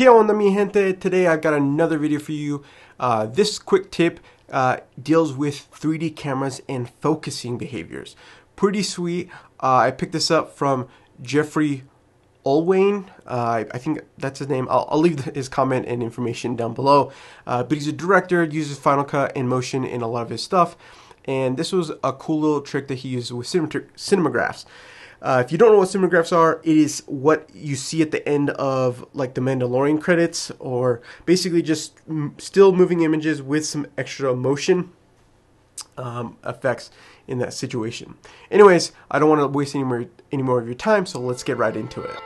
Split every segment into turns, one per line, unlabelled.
¿Qué onda mi gente? Today I've got another video for you. Uh, this quick tip uh, deals with 3D cameras and focusing behaviors. Pretty sweet. Uh, I picked this up from Geoffrey Orthwein. Uh, I think that's his name. I'll, I'll, leave his comment and information down below. Uh, but he's a director, uses Final Cut and Motion in a lot of his stuff. And this was a cool little trick that he used with cinemagraphs. Uh, if you don't know what cinemagraphs are, it is what you see at the end of like the Mandalorian credits, or basically just m- still moving images with some extra motion um, effects in that situation. Anyways, I don't want to waste any more any more of your time, so let's get right into it.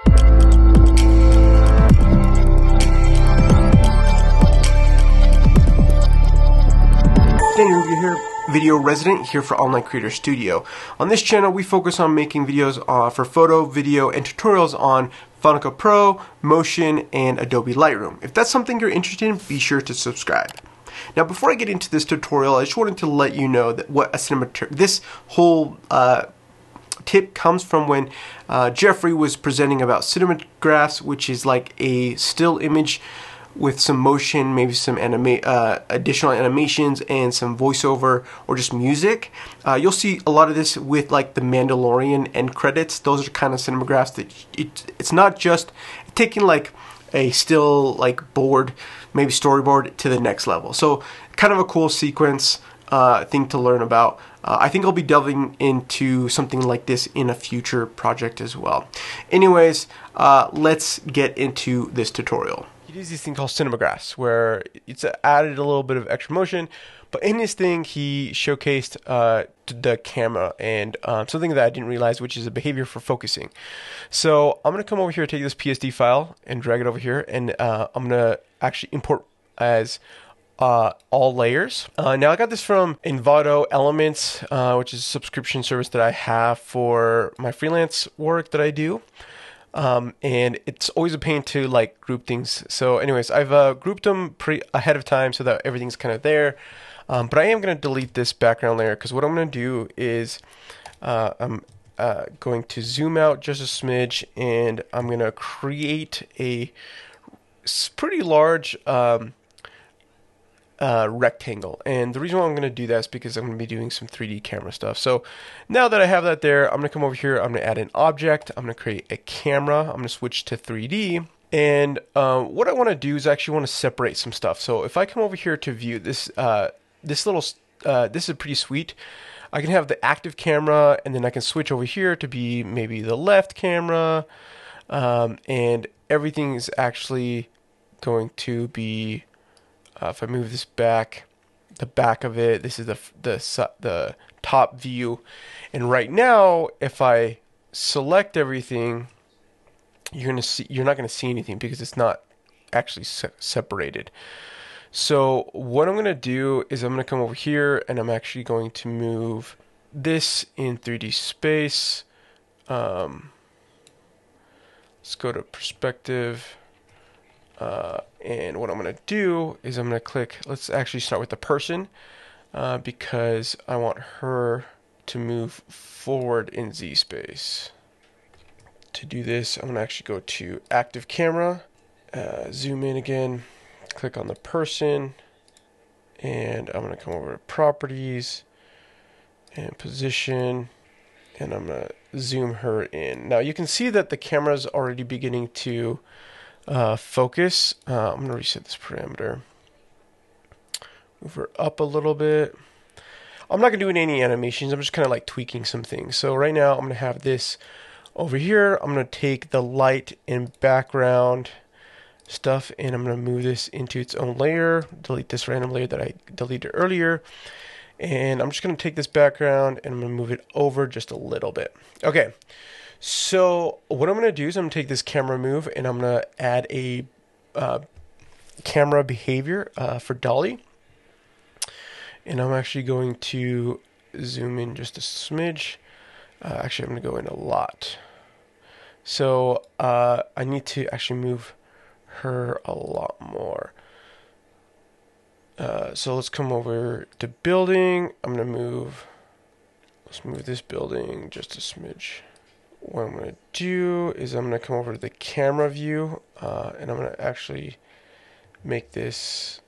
Daniel here video resident here for Online Creator Studio. On this channel, we focus on making videos uh, for photo, video, and tutorials on Final Pro, Motion, and Adobe Lightroom. If that's something you're interested in, be sure to subscribe. Now, before I get into this tutorial, I just wanted to let you know that what a cinemat this whole uh, tip comes from when uh, Geoffrey was presenting about cinemagraphs, which is like a still image with some motion, maybe some anima- uh, additional animations and some voiceover or just music. Uh, you'll see a lot of this with like the Mandalorian end credits. Those are kind of cinemagraphs that it, it's not just taking like a still like board, maybe storyboard to the next level. So kind of a cool sequence uh, thing to learn about. Uh, I think I'll be delving into something like this in a future project as well. Anyways, uh, let's get into this tutorial he does this thing called cinemagraphs where it's added a little bit of extra motion but in this thing he showcased uh, the camera and um, something that i didn't realize which is a behavior for focusing so i'm going to come over here take this psd file and drag it over here and uh, i'm going to actually import as uh, all layers. Uh, now I got this from Envato Elements, uh, which is a subscription service that I have for my freelance work that I do. Um, and it's always a pain to like group things. So, anyways, I've uh, grouped them pre ahead of time so that everything's kind of there. Um, but I am going to delete this background layer because what I'm going to do is uh, I'm uh, going to zoom out just a smidge and I'm going to create a pretty large um, uh, rectangle. And the reason why I'm going to do that is because I'm going to be doing some 3D camera stuff. So now that I have that there, I'm going to come over here. I'm going to add an object. I'm going to create a camera. I'm going to switch to 3D. And uh, what I want to do is actually want to separate some stuff. So if I come over here to view this, uh, this little, uh, this is pretty sweet. I can have the active camera, and then I can switch over here to be maybe the left camera, um, and everything is actually going to be uh, if I move this back, the back of it, this is the the the top view, and right now, if I select everything, you're gonna see you're not gonna see anything because it's not actually se separated. So what I'm gonna do is I'm gonna come over here and I'm actually going to move this in 3D space. Um, let's go to perspective. Uh, and what I'm going to do is I'm going to click, let's actually start with the person uh, because I want her to move forward in Z space. To do this, I'm going to actually go to active camera, uh, zoom in again, click on the person, and I'm going to come over to properties and position, and I'm going to zoom her in. Now you can see that the camera is already beginning to uh, focus. Uh, I'm going to reset this parameter. Move her up a little bit. I'm not going to do any animations. I'm just kind of like tweaking some things. So right now I'm going to have this over here. I'm going to take the light and background stuff and I'm going to move this into its own layer. Delete this random layer that I deleted earlier. And I'm just going to take this background and I'm going to move it over just a little bit. Okay. So what I'm going to do is I'm going to take this camera move and I'm going to add a uh, camera behavior uh, for dolly. And I'm actually going to zoom in just a smidge. Uh, actually, I'm going to go in a lot. So uh, I need to actually move her a lot more. Uh, so let's come over to building. I'm going to move, let's move this building just a smidge what I'm going to do is I'm going to come over to the camera view uh, and I'm going to actually make this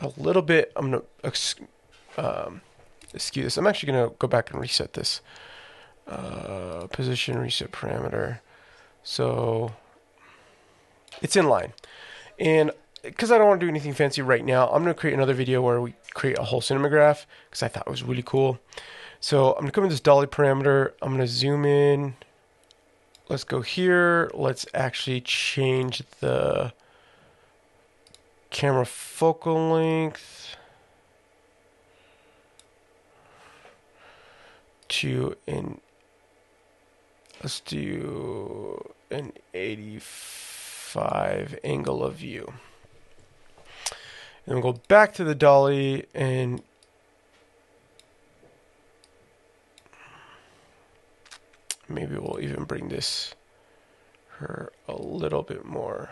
a little bit, I'm going to um, this. I'm actually going to go back and reset this uh, position reset parameter. So it's in line. And because I don't want to do anything fancy right now, I'm going to create another video where we create a whole cinemagraph because I thought it was really cool. So I'm going to come in this dolly parameter. I'm going to zoom in. Let's go here. Let's actually change the camera focal length to an let's do an 85 angle of view and we'll go back to the dolly and maybe we'll even bring this her a little bit more.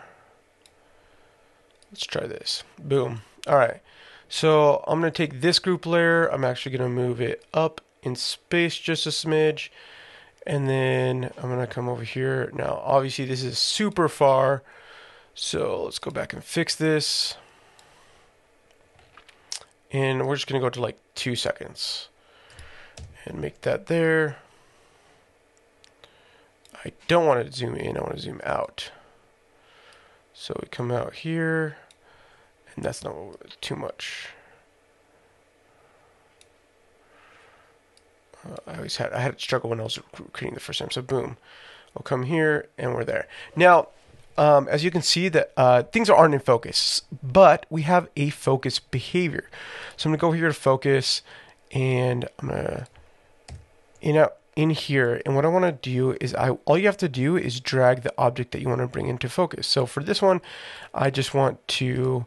Let's try this. Boom. All right. So I'm going to take this group layer. I'm actually going to move it up in space just a smidge. And then I'm going to come over here. Now obviously this is super far. So let's go back and fix this. And we're just going to go to like two seconds and make that there. I don't want to zoom in, I want to zoom out. So we come out here, and that's not too much. Uh, I always had I had a struggle when I was creating the first time. So boom, we'll come here and we're there. Now um, as you can see that uh, things aren't in focus, but we have a focus behavior. So I'm gonna go here to focus, and I'm gonna in out in here. And what I want to do is I all you have to do is drag the object that you want to bring into focus. So for this one, I just want to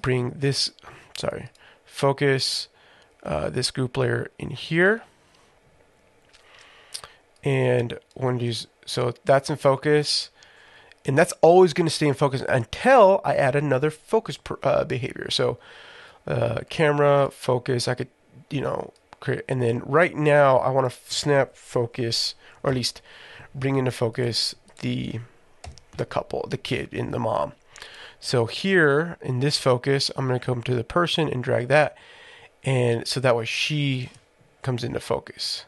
bring this sorry focus uh, this group layer in here. And when you so that's in focus and that's always going to stay in focus until I add another focus per, uh, behavior. So uh, camera focus, I could, you know, create, and then right now I want to snap focus, or at least bring into focus the the couple, the kid and the mom. So here in this focus, I'm going to come to the person and drag that, and so that way she comes into focus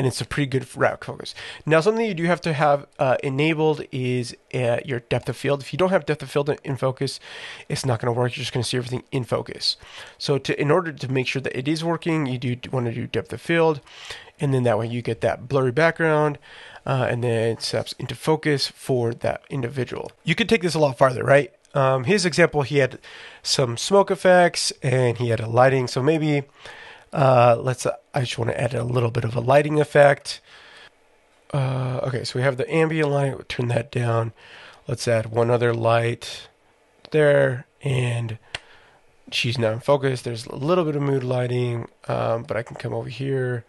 and it's a pretty good route focus. Now, something you do have to have uh, enabled is uh, your depth of field. If you don't have depth of field in focus, it's not going to work. You're just going to see everything in focus. So, to in order to make sure that it is working, you do want to do depth of field, and then that way you get that blurry background, uh, and then it steps into focus for that individual. You could take this a lot farther, right? Um, his example, he had some smoke effects and he had a lighting, so maybe uh, let's. Uh, I just want to add a little bit of a lighting effect. Uh, okay, so we have the ambient light. We'll turn that down. Let's add one other light there, and she's now in focus. There's a little bit of mood lighting, um, but I can come over here,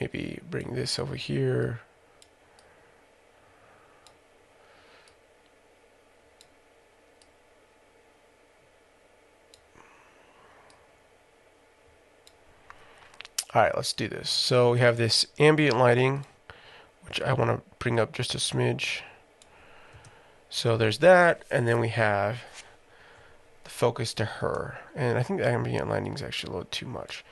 maybe bring this over here. All right, let's do this. So we have this ambient lighting, which I want to bring up just a smidge. So there's that, and then we have the focus to her. And I think the ambient lighting is actually a little too much.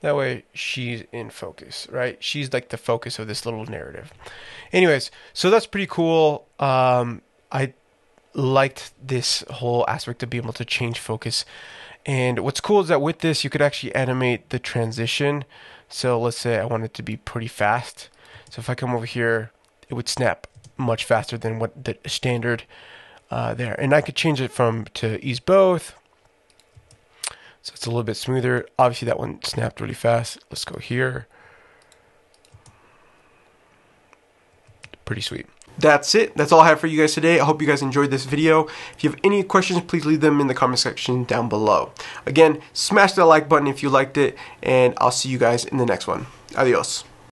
That way she's in focus, right? She's like the focus of this little narrative. Anyways, so that's pretty cool. Um, I liked this whole aspect of being able to change focus and what's cool is that with this, you could actually animate the transition. So let's say I want it to be pretty fast. So if I come over here, it would snap much faster than what the standard uh, there. And I could change it from to ease both. So it's a little bit smoother. Obviously that one snapped really fast. Let's go here. Pretty sweet that's it. That's all I have for you guys today. I hope you guys enjoyed this video. If you have any questions, please leave them in the comment section down below. Again, smash that like button if you liked it, and I'll see you guys in the next one. Adios.